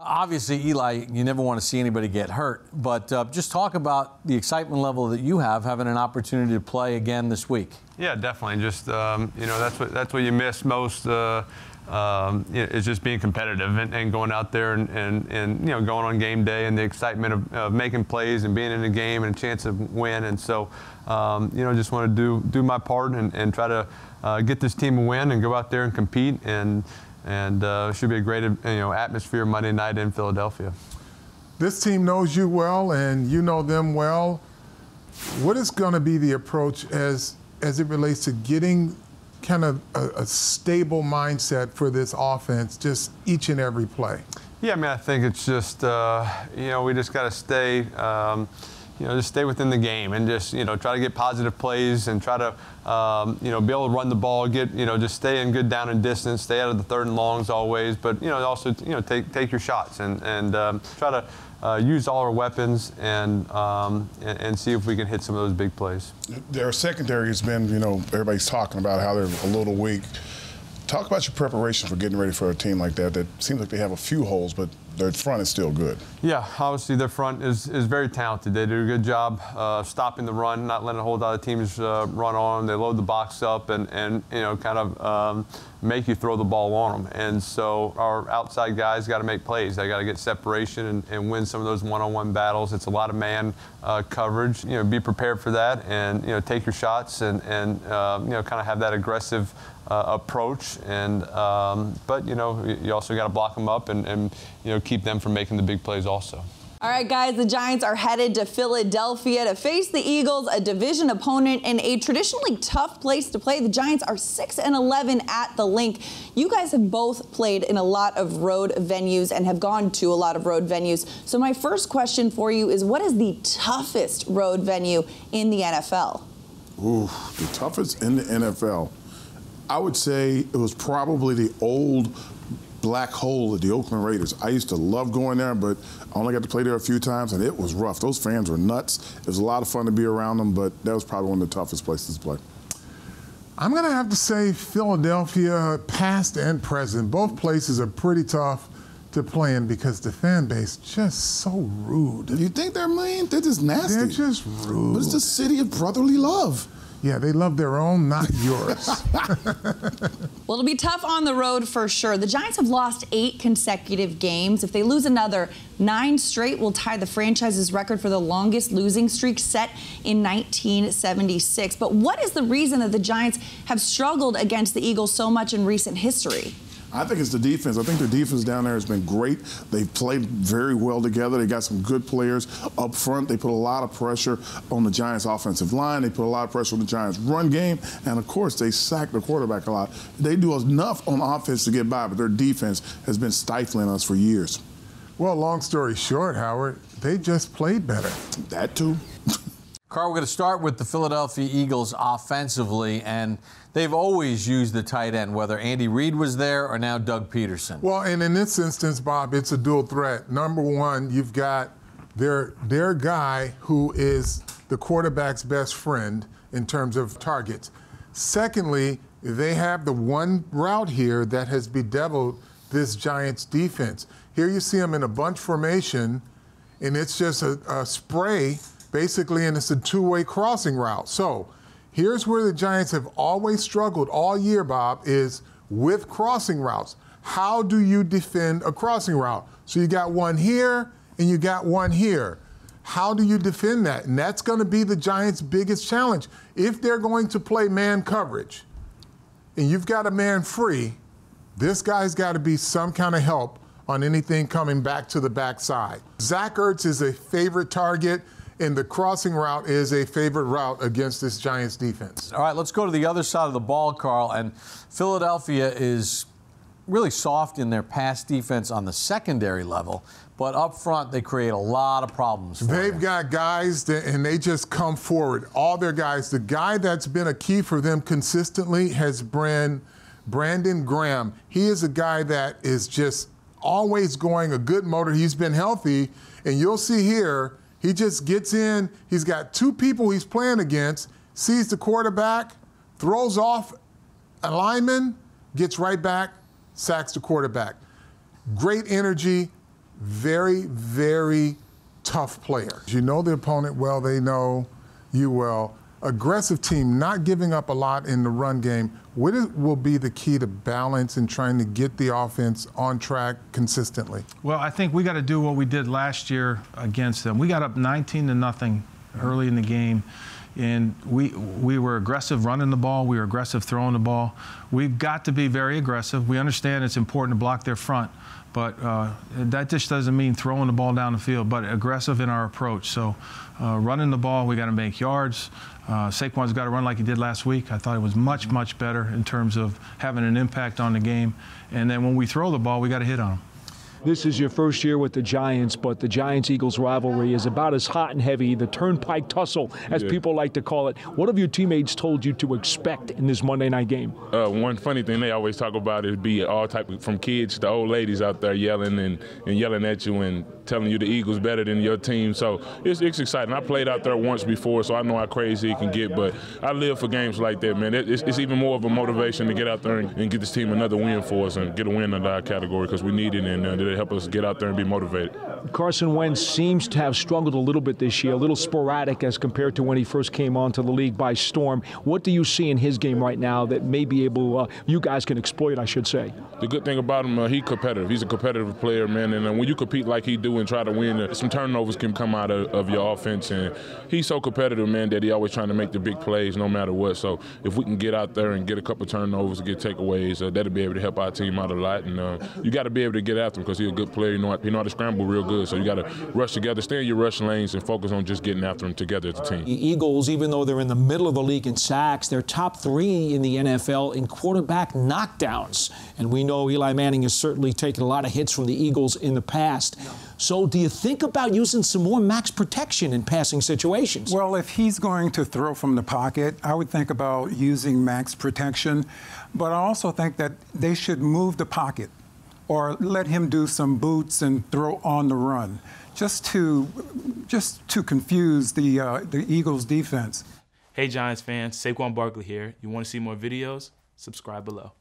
Obviously, Eli, you never want to see anybody get hurt, but uh, just talk about the excitement level that you have having an opportunity to play again this week. Yeah, definitely. Just um, you know, that's what that's what you miss most. Uh, um, is just being competitive and, and going out there and, and, and, you know going on game day and the excitement of, of, making plays and being in the game and a chance to win. And so, um, you know, just want to do do my part and, and try to uh, get this team a win and go out there and compete and and uh, should be a great you know atmosphere Monday night in Philadelphia. This team knows you well, and you know them well. What is going to be the approach as as it relates to getting kind of a, a, stable mindset for this offense, just each and every play? Yeah, I mean, I think it's just uh, you know we just got to stay. Um, you know, just stay within the game and just, you know, try to get positive plays and try to, um, you know, be able to run the ball, get, you know, just stay in good down and distance, stay out of the third and longs always, but, you know, also, you know, take, take your shots and, and um, try to uh, use all our weapons and, um, and, and see if we can hit some of those big plays. Their secondary has been, you know, everybody's talking about how they're a little weak. Talk about your preparation for getting ready for a team like that that seems like they have a few holes, but their front is still good. Yeah, obviously their front is, is very talented. They do a good job uh, stopping the run, not letting a whole lot of teams uh, run on them. They load the box up and, and you know kind of um, make you throw the ball on them. And so our outside guys got to make plays. They got to get separation and, and, win some of those one-on-one battles. It's a lot of man uh, coverage. You know, be prepared for that and you know take your shots and and um, you know kind of have that aggressive uh, approach. And um, but you know you also got to block them up and, and you know keep them from making the big plays also. All right, guys, the Giants are headed to Philadelphia to face the Eagles, a division opponent in a traditionally tough place to play. The Giants are 6 and 11 at the Linc. You guys have both played in a lot of road venues and have gone to a lot of road venues. So my first question for you is what is the toughest road venue in the NFL? Ooh, the toughest in the NFL. I would say it was probably the old black hole at the Oakland Raiders. I used to love going there, but I only got to play there a few times, and it was rough. Those fans were nuts. It was a lot of fun to be around them, but that was probably one of the toughest places to play. I'm going to have to say Philadelphia, past and present. Both places are pretty tough to play in because the fan base just so rude. You think they're mean? They're just nasty. They're just rude. But it's the city of brotherly love. Yeah, they love their own, not yours. well, it'll be tough on the road for sure. The Giants have lost eight consecutive games. If they lose another, nine straight will tie the franchise's record for the longest losing streak set in 1976. But what is the reason that the Giants have struggled against the Eagles so much in recent history? I think it's the defense. I think the defense down there has been great. They've played very well together. They got some good players up front. They put a lot of pressure on the Giants' offensive line. They put a lot of pressure on the Giants' run game. And of course, they sack the quarterback a lot. They do enough on offense to get by, but their defense has been stifling us for years. Well, long story short, Howard, they just played better. That too. Carl, we're going to start with the Philadelphia Eagles offensively, and they've always used the tight end, whether Andy Reid was there or now Doug Pederson. Well, and in this instance, Bob, it's a dual threat. Number one, you've got their their guy who is the quarterback's best friend in terms of targets. Secondly, they have the one route here that has bedeviled this Giants defense. Here you see them in a bunch formation, and it's just a, a spray basically, and it's a two-way crossing route. So here's where the Giants have always struggled all year, Bob, is with crossing routes. How do you defend a crossing route? So you got one here and you got one here. How do you defend that? And that's going to be the Giants' biggest challenge. If they're going to play man coverage and you've got a man free, this guy's got to be some kind of help on anything coming back to the backside. Zach Ertz is a favorite target and the crossing route is a favorite route against this Giants defense. All right, let's go to the other side of the ball, Carl. And Philadelphia is really soft in their pass defense on the secondary level, but up front they create a lot of problems. They've got guys that, and they just come forward. All their guys. The guy that's been a key for them consistently has been Brandon Graham. He is a guy that is just always going a good motor. He's been healthy, and you'll see here he just gets in. He's got two people he's playing against, sees the quarterback, throws off a lineman, gets right back, sacks the quarterback. Great energy, very, very tough player. You know the opponent well, they know you well. Aggressive team, not giving up a lot in the run game. What will be the key to balance and trying to get the offense on track consistently? Well, I think we got to do what we did last year against them. We got up 19 to nothing early in the game, and we we were aggressive running the ball. We were aggressive throwing the ball. We've got to be very aggressive. We understand it's important to block their front, but uh, that just doesn't mean throwing the ball down the field, but aggressive in our approach. So, uh, running the ball, we got to make yards. Uh, Saquon's got to run like he did last week. I thought it was much, much better in terms of having an impact on the game. And then when we throw the ball, we got to hit on him. This is your first year with the Giants, but the Giants Eagles rivalry is about as hot and heavy, the turnpike tussle, as Yeah. people like to call it. What have your teammates told you to expect in this Monday night game? Uh, one funny thing they always talk about is be all type of, from kids to old ladies out there yelling and, and yelling at you and telling you the Eagles better than your team. So it's, it's exciting. I played out there once before, so I know how crazy it can get. But I live for games like that, man. It's, it's even more of a motivation to get out there and, and get this team another win for us and get a win in our category because we need it and uh, it'll help us get out there and be motivated. Carson Wentz seems to have struggled a little bit this year, a little sporadic as compared to when he first came onto the league by storm. What do you see in his game right now that may be able, uh, you guys can exploit, I should say? The good thing about him, uh, he's competitive. He's a competitive player, man. And uh, when you compete like he do and try to win, uh, some turnovers can come out of, of your offense. And he's so competitive, man, that he always trying to make the big plays no matter what. So if we can get out there and get a couple turnovers, get takeaways, uh, that'll be able to help our team out a lot. And uh, you got to be able to get after him because he's a good player. You know, he know how to scramble real good. So you got to rush together, stay in your rush lanes, and focus on just getting after them together as a team. The Eagles, even though they're in the middle of the league in sacks, they're top three in the NFL in quarterback knockdowns. And we know Eli Manning has certainly taken a lot of hits from the Eagles in the past. So, do you think about using some more max protection in passing situations? Well, if he's going to throw from the pocket, I would think about using max protection. But I also think that they should move the pocket or let him do some boots and throw on the run just to just to confuse the uh, the Eagles defense. Hey Giants fans, Saquon Barkley here. You want to see more videos? Subscribe below.